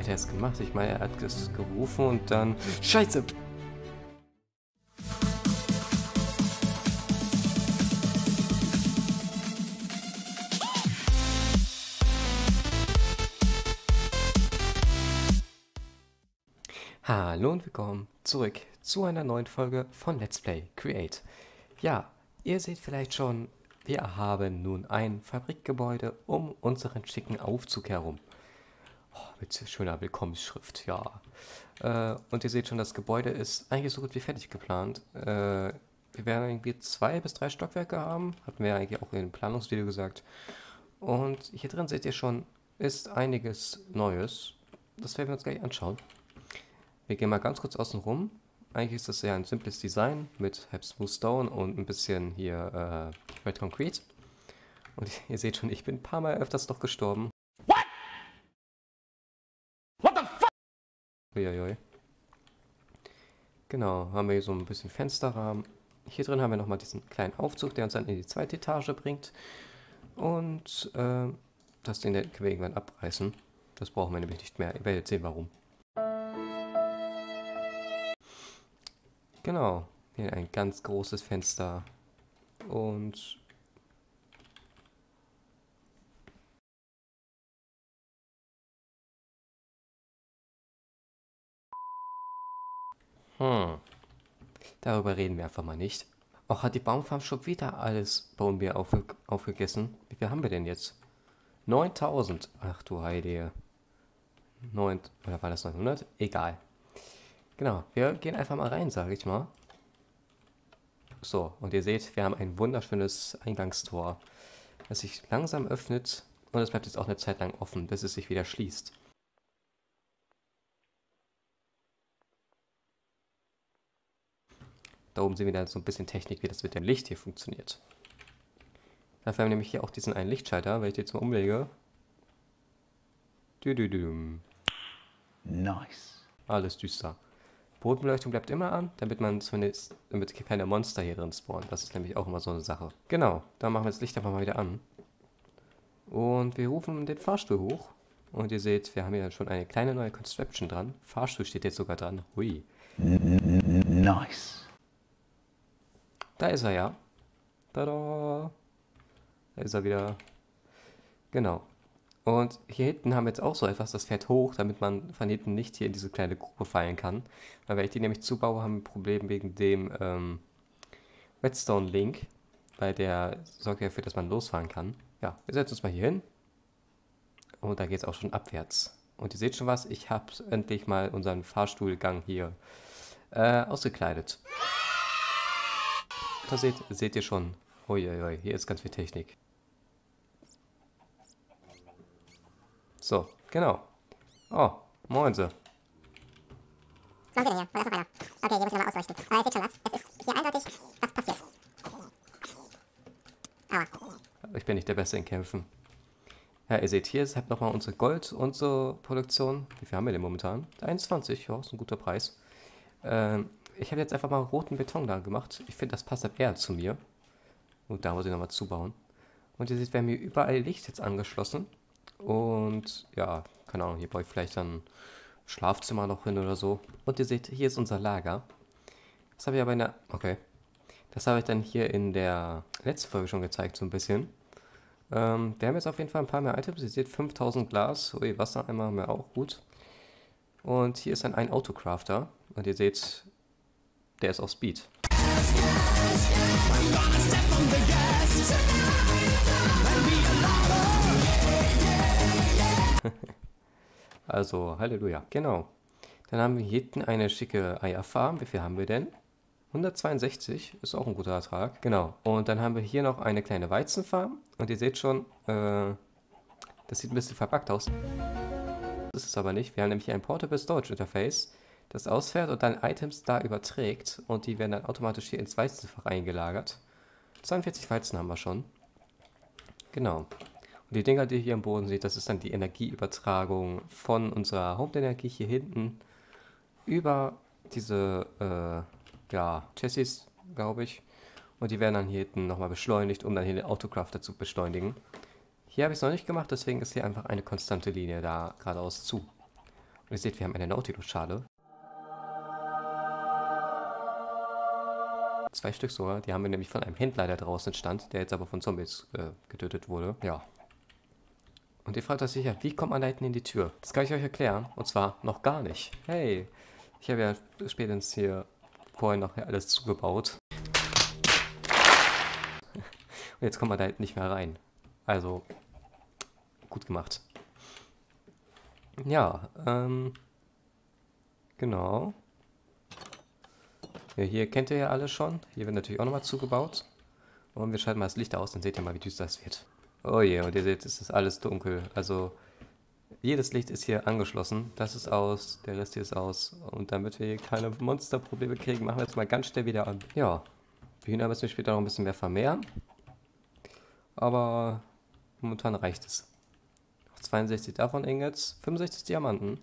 Hat er es gemacht? Ich meine, er hat es gerufen und dann... Scheiße! Hallo und willkommen zurück zu einer neuen Folge von Let's Play Create. Ja, ihr seht vielleicht schon, wir haben nun ein Fabrikgebäude um unseren schicken Aufzug herum. Mit schöner Willkommensschrift, ja. Äh, und ihr seht schon, das Gebäude ist eigentlich so gut wie fertig geplant. Äh, wir werden irgendwie zwei bis drei Stockwerke haben, hatten wir eigentlich auch in dem Planungsvideo gesagt. Und hier drin seht ihr schon, ist einiges Neues. Das werden wir uns gleich anschauen. Wir gehen mal ganz kurz außen rum. Eigentlich ist das ja ein simples Design mit halb Smooth Stone und ein bisschen hier äh, Red Concrete. Und ihr seht schon, ich bin ein paar Mal öfters doch gestorben. What? What the fuck? Uiuiui. Genau, haben wir hier so ein bisschen Fensterrahmen. Hier drin haben wir nochmal diesen kleinen Aufzug, der uns dann in die zweite Etage bringt. Und äh, das Ding können wir irgendwann abreißen. Das brauchen wir nämlich nicht mehr. Ihr werdet sehen, warum. Genau, hier ein ganz großes Fenster und Hm. Darüber reden wir einfach mal nicht. Auch hat die Baumfarm schon wieder alles Baumbier aufge aufgegessen. Wie viel haben wir denn jetzt? 9000. Ach du Heide. 9, oder war das 900? Egal. Genau, wir gehen einfach mal rein, sage ich mal. So, und ihr seht, wir haben ein wunderschönes Eingangstor, das sich langsam öffnet und es bleibt jetzt auch eine Zeit lang offen, bis es sich wieder schließt. Da oben sehen wir dann so ein bisschen Technik, wie das mit dem Licht hier funktioniert. Dafür haben wir nämlich hier auch diesen einen Lichtschalter, wenn ich den jetzt mal umlege. Dü -dü -dü. Nice. Alles düster. Bodenbeleuchtung bleibt immer an, damit man zumindest, damit keine Monster hier drin spawnen. Das ist nämlich auch immer so eine Sache. Genau, da machen wir das Licht einfach mal wieder an. Und wir rufen den Fahrstuhl hoch. Und ihr seht, wir haben hier schon eine kleine neue Construction dran. Fahrstuhl steht jetzt sogar dran. Hui. Nice. Da ist er ja. Tada. Da ist er wieder. Genau. Und hier hinten haben wir jetzt auch so etwas, das fährt hoch, damit man von hinten nicht hier in diese kleine Grube fallen kann. Weil wenn ich die nämlich zubaue, haben wir ein Problem wegen dem ähm, Redstone-Link, weil der sorgt dafür, dass man losfahren kann. Ja, wir setzen uns mal hier hin. Und da geht es auch schon abwärts. Und ihr seht schon was, ich habe endlich mal unseren Fahrstuhlgang hier äh, ausgekleidet. Da seht, seht ihr schon, uiuiui, hier ist ganz viel Technik. So, genau. Oh, moin so. Was machen wir denn hier? Okay, hier muss ich nochmal ausleuchten. Aber ihr seht schon was. Es ist hier eindeutig was passiert. Aua. Ich bin nicht der Beste in Kämpfen. Ja, ihr seht, hier ist halt nochmal unsere Gold, unsere Produktion. Wie viel haben wir denn momentan? 21, ja, ist ein guter Preis. Ähm, ich habe jetzt einfach mal roten Beton da gemacht. Ich finde, das passt halt eher zu mir. Und da muss ich nochmal zubauen. Und ihr seht, wir haben hier überall Licht jetzt angeschlossen. Und ja, keine Ahnung, hier baue ich vielleicht dann Schlafzimmer noch hin oder so. Und ihr seht, hier ist unser Lager. Das habe ich aber in der... Okay. Das habe ich dann hier in der letzten Folge schon gezeigt, so ein bisschen. Ähm, wir haben jetzt auf jeden Fall ein paar mehr Items. Ihr seht 5000 Glas. Ui, Wassereimer haben wir auch. Gut. Und hier ist dann ein Autocrafter. Und ihr seht, der ist auf Speed. also, Halleluja. Genau. Dann haben wir hier hinten eine schicke Eierfarm. Wie viel haben wir denn? 162 ist auch ein guter Ertrag. Genau. Und dann haben wir hier noch eine kleine Weizenfarm. Und ihr seht schon, äh, das sieht ein bisschen verpackt aus. Das ist es aber nicht. Wir haben nämlich ein Portable Storage Interface, das ausfährt und dann Items da überträgt. Und die werden dann automatisch hier ins Weizenfach eingelagert. 42 Weizen haben wir schon. Genau. Und die Dinger, die ihr hier am Boden seht, das ist dann die Energieübertragung von unserer Hauptenergie hier hinten über diese äh, ja, Chassis, glaube ich. Und die werden dann hier hinten nochmal beschleunigt, um dann hier den Autocrafter zu beschleunigen. Hier habe ich es noch nicht gemacht, deswegen ist hier einfach eine konstante Linie da geradeaus zu. Und ihr seht, wir haben eine Nautilus-Schale. Zwei Stück sogar. Die haben wir nämlich von einem Händler, der draußen stand, der jetzt aber von Zombies äh, getötet wurde. Ja. Und ihr fragt euch sicher, wie kommt man da hinten in die Tür? Das kann ich euch erklären. Und zwar noch gar nicht. Hey, ich habe ja spätestens hier vorhin noch alles zugebaut. Und jetzt kommt man da hinten nicht mehr rein. Also, gut gemacht. Ja, ähm, genau. Ja, hier kennt ihr ja alles schon. Hier wird natürlich auch nochmal zugebaut. Und wir schalten mal das Licht aus, dann seht ihr mal, wie düster es wird. Oh je, und ihr seht, es ist alles dunkel. Also, jedes Licht ist hier angeschlossen. Das ist aus, der Rest hier ist aus. Und damit wir hier keine Monsterprobleme kriegen, machen wir jetzt mal ganz schnell wieder an. Ja, die Hühner müssen wir später noch ein bisschen mehr vermehren. Aber momentan reicht es. 62 davon Ingots, 65 Diamanten,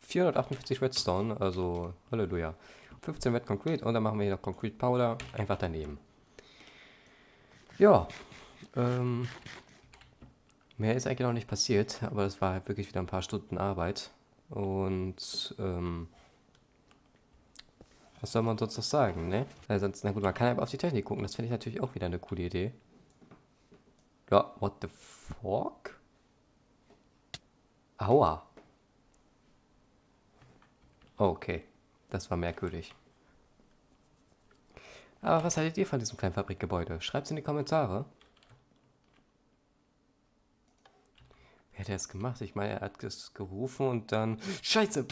448 Redstone, also Halleluja. 15 Red Concrete und dann machen wir hier noch Concrete Powder einfach daneben. Ja, ähm, mehr ist eigentlich noch nicht passiert, aber es war halt wirklich wieder ein paar Stunden Arbeit. Und, ähm, was soll man sonst noch sagen, ne? Sonst, na gut, man kann aber auf die Technik gucken, das finde ich natürlich auch wieder eine coole Idee. Ja, what the fuck? Aua. Okay, das war merkwürdig. Aber was haltet ihr von diesem kleinen Fabrikgebäude? Schreibt es in die Kommentare. Wer hat das gemacht? Ich meine, er hat es gerufen und dann... Scheiße!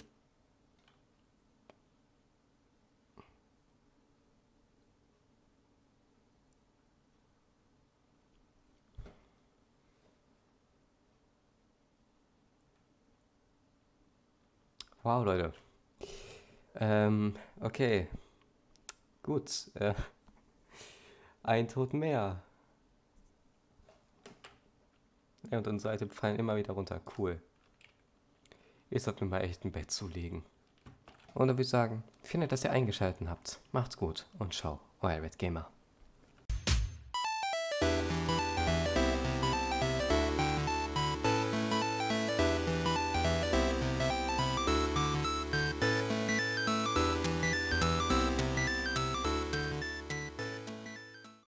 Wow, Leute. Ähm, okay. Gut. Äh, ein Tod mehr. Ja, und unsere Seite fallen immer wieder runter. Cool. Ihr sollt mir mal echt ein Bett zulegen. Und dann würde ich sagen, vielen Dank, dass ihr eingeschaltet habt. Macht's gut und ciao, euer Red Gamer.